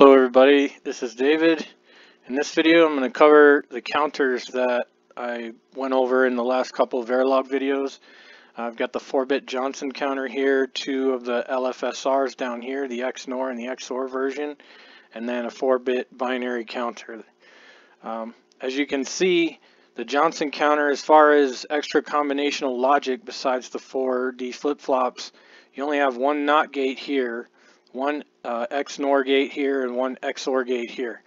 Hello everybody, this is David. In this video I'm going to cover the counters that I went over in the last couple of Verilog videos. I've got the 4-bit Johnson counter here, two of the LFSRs down here, the XNOR and the XOR version, and then a 4-bit binary counter. Um, as you can see, the Johnson counter, as far as extra combinational logic besides the 4D flip-flops, you only have one NOT gate here, one uh, XNOR gate here, and one XOR gate here.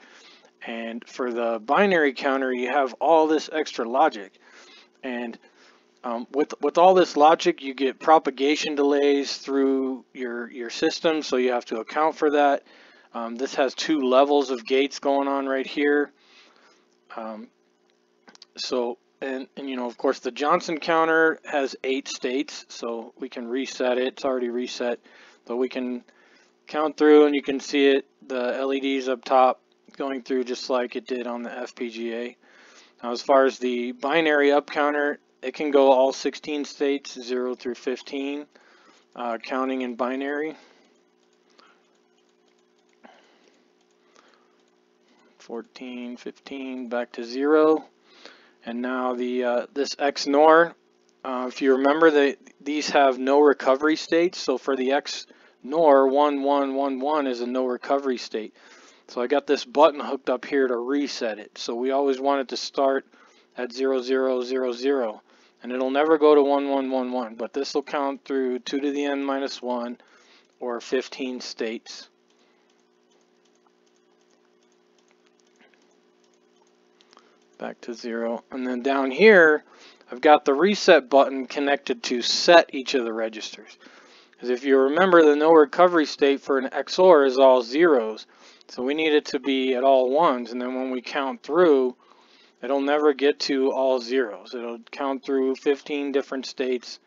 And for the binary counter, you have all this extra logic. And um, with, with all this logic, you get propagation delays through your, your system, so you have to account for that. Um, this has two levels of gates going on right here. Um, so, and, and you know, of course, the Johnson counter has eight states, so we can reset it. It's already reset, but we can count through and you can see it, the LEDs up top going through just like it did on the FPGA. Now as far as the binary up counter, it can go all 16 states, 0 through 15, uh, counting in binary. 14, 15, back to 0. And now the uh, this XNOR, uh, if you remember, they, these have no recovery states. So for the XNOR, 1111 is a no recovery state. So I got this button hooked up here to reset it. So we always want it to start at 0000. And it'll never go to 1111, but this will count through 2 to the n minus 1 or 15 states. back to zero. And then down here, I've got the reset button connected to set each of the registers. Because if you remember, the no recovery state for an XOR is all zeros. So we need it to be at all ones. And then when we count through, it'll never get to all zeros. It'll count through 15 different states,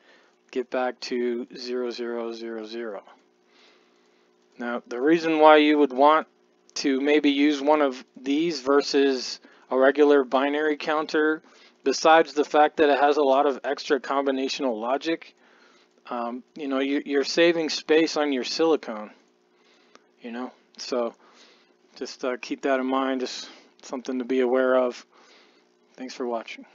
get back to 0000. Now, the reason why you would want to maybe use one of these versus a regular binary counter, besides the fact that it has a lot of extra combinational logic, um, you know, you, are saving space on your silicone, you know, so just uh, keep that in mind, just something to be aware of. Thanks for watching.